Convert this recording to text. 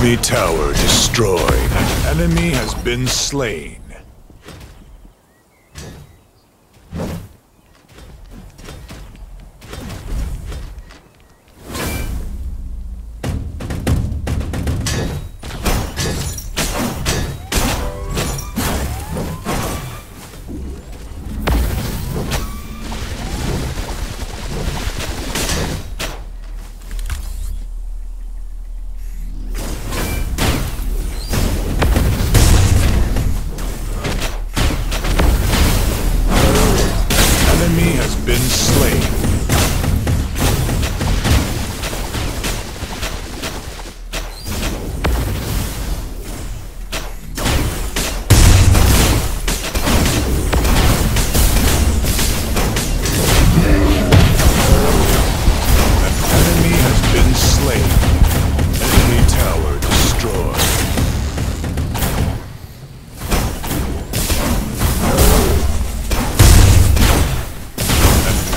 Enemy tower destroyed. An enemy has been slain.